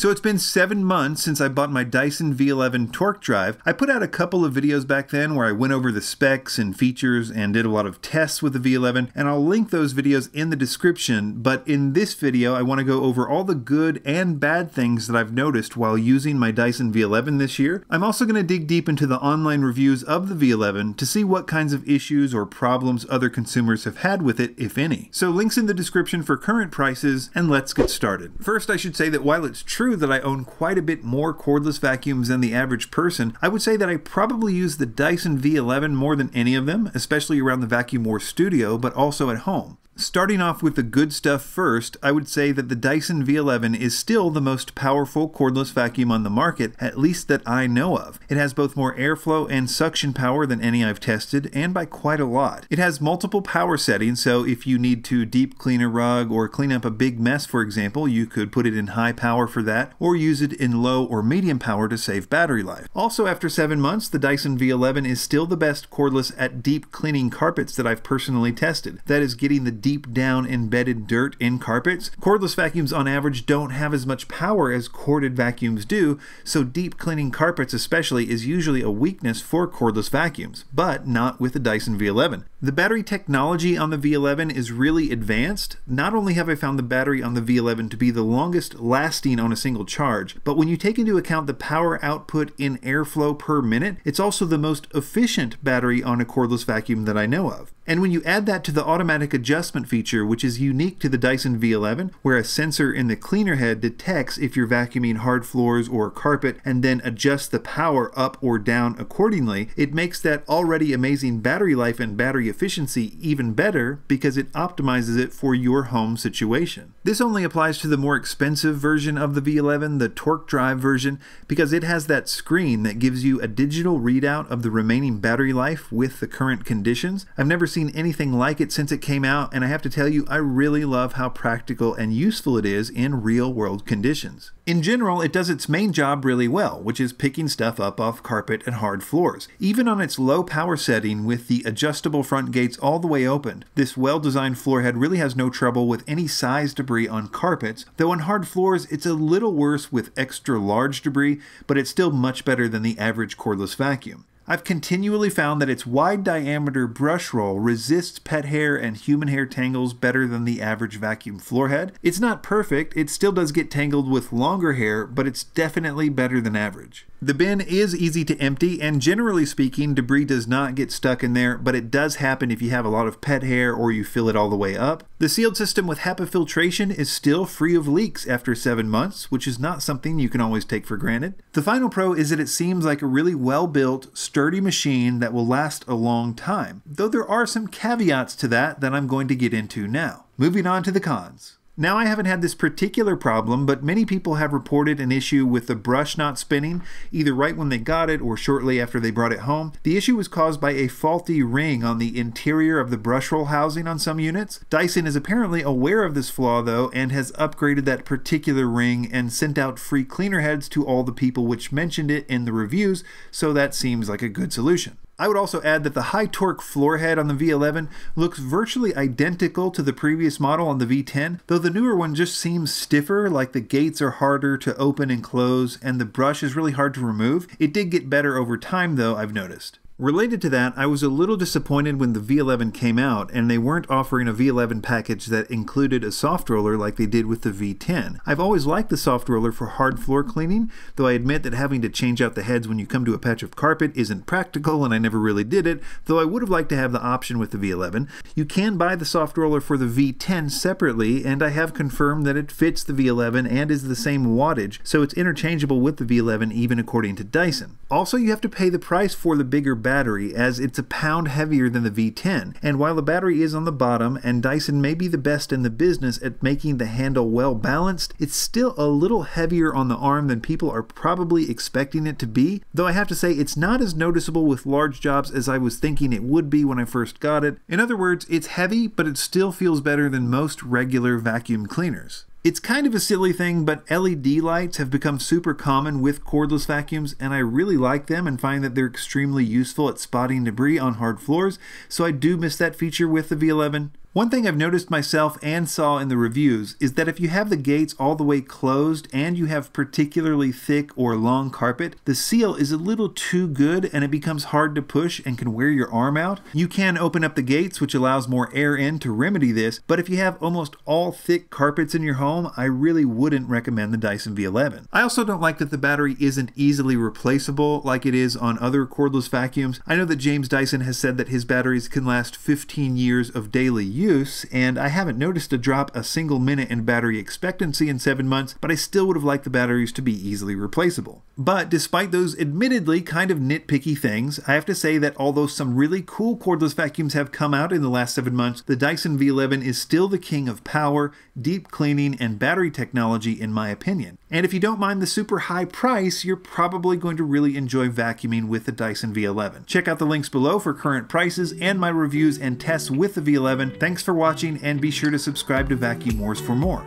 So it's been seven months since I bought my Dyson V11 torque drive. I put out a couple of videos back then where I went over the specs and features and did a lot of tests with the V11, and I'll link those videos in the description. But in this video, I want to go over all the good and bad things that I've noticed while using my Dyson V11 this year. I'm also going to dig deep into the online reviews of the V11 to see what kinds of issues or problems other consumers have had with it, if any. So links in the description for current prices, and let's get started. First, I should say that while it's true true that I own quite a bit more cordless vacuums than the average person, I would say that I probably use the Dyson V11 more than any of them, especially around the Vacuum Wars studio, but also at home. Starting off with the good stuff first, I would say that the Dyson V11 is still the most powerful cordless vacuum on the market, at least that I know of. It has both more airflow and suction power than any I've tested, and by quite a lot. It has multiple power settings, so if you need to deep clean a rug or clean up a big mess, for example, you could put it in high power for that, or use it in low or medium power to save battery life. Also, after 7 months, the Dyson V11 is still the best cordless at deep cleaning carpets that I've personally tested. That is getting the deep down embedded dirt in carpets. Cordless vacuums on average don't have as much power as corded vacuums do, so deep cleaning carpets especially is usually a weakness for cordless vacuums, but not with the Dyson V11. The battery technology on the V11 is really advanced. Not only have I found the battery on the V11 to be the longest lasting on a single charge, but when you take into account the power output in airflow per minute, it's also the most efficient battery on a cordless vacuum that I know of. And when you add that to the automatic adjustment feature, which is unique to the Dyson V11, where a sensor in the cleaner head detects if you're vacuuming hard floors or carpet and then adjusts the power up or down accordingly, it makes that already amazing battery life and battery efficiency even better because it optimizes it for your home situation. This only applies to the more expensive version of the V11, the torque drive version, because it has that screen that gives you a digital readout of the remaining battery life with the current conditions. I've never seen anything like it since it came out, and I have to tell you, I really love how practical and useful it is in real world conditions. In general, it does its main job really well, which is picking stuff up off carpet and hard floors. Even on its low power setting with the adjustable front gates all the way open, this well-designed floor head really has no trouble with any size debris on carpets, though on hard floors it's a little worse with extra large debris, but it's still much better than the average cordless vacuum. I've continually found that its wide diameter brush roll resists pet hair and human hair tangles better than the average vacuum floor head. It's not perfect, it still does get tangled with longer hair, but it's definitely better than average. The bin is easy to empty, and generally speaking, debris does not get stuck in there, but it does happen if you have a lot of pet hair or you fill it all the way up. The sealed system with HEPA filtration is still free of leaks after 7 months, which is not something you can always take for granted. The final pro is that it seems like a really well built, sturdy machine that will last a long time, though there are some caveats to that that I'm going to get into now. Moving on to the cons. Now I haven't had this particular problem, but many people have reported an issue with the brush not spinning, either right when they got it or shortly after they brought it home. The issue was caused by a faulty ring on the interior of the brush roll housing on some units. Dyson is apparently aware of this flaw though and has upgraded that particular ring and sent out free cleaner heads to all the people which mentioned it in the reviews, so that seems like a good solution. I would also add that the high torque floor head on the V11 looks virtually identical to the previous model on the V10, though the newer one just seems stiffer, like the gates are harder to open and close, and the brush is really hard to remove. It did get better over time though, I've noticed. Related to that, I was a little disappointed when the V11 came out and they weren't offering a V11 package that included a soft roller like they did with the V10. I've always liked the soft roller for hard floor cleaning, though I admit that having to change out the heads when you come to a patch of carpet isn't practical and I never really did it, though I would have liked to have the option with the V11. You can buy the soft roller for the V10 separately, and I have confirmed that it fits the V11 and is the same wattage, so it's interchangeable with the V11 even according to Dyson. Also, you have to pay the price for the bigger as it's a pound heavier than the V10. And while the battery is on the bottom and Dyson may be the best in the business at making the handle well balanced, it's still a little heavier on the arm than people are probably expecting it to be. Though I have to say it's not as noticeable with large jobs as I was thinking it would be when I first got it. In other words, it's heavy, but it still feels better than most regular vacuum cleaners. It's kind of a silly thing, but LED lights have become super common with cordless vacuums, and I really like them and find that they're extremely useful at spotting debris on hard floors, so I do miss that feature with the V11. One thing I've noticed myself and saw in the reviews is that if you have the gates all the way closed and you have particularly thick or long carpet, the seal is a little too good and it becomes hard to push and can wear your arm out. You can open up the gates, which allows more air in to remedy this, but if you have almost all thick carpets in your home, I really wouldn't recommend the Dyson V11. I also don't like that the battery isn't easily replaceable like it is on other cordless vacuums. I know that James Dyson has said that his batteries can last 15 years of daily use use, and I haven't noticed a drop a single minute in battery expectancy in 7 months, but I still would have liked the batteries to be easily replaceable. But despite those admittedly kind of nitpicky things, I have to say that although some really cool cordless vacuums have come out in the last 7 months, the Dyson V11 is still the king of power, deep cleaning, and battery technology in my opinion. And if you don't mind the super high price, you're probably going to really enjoy vacuuming with the Dyson V11. Check out the links below for current prices and my reviews and tests with the V11. Thanks for watching and be sure to subscribe to Vacuum Wars for more.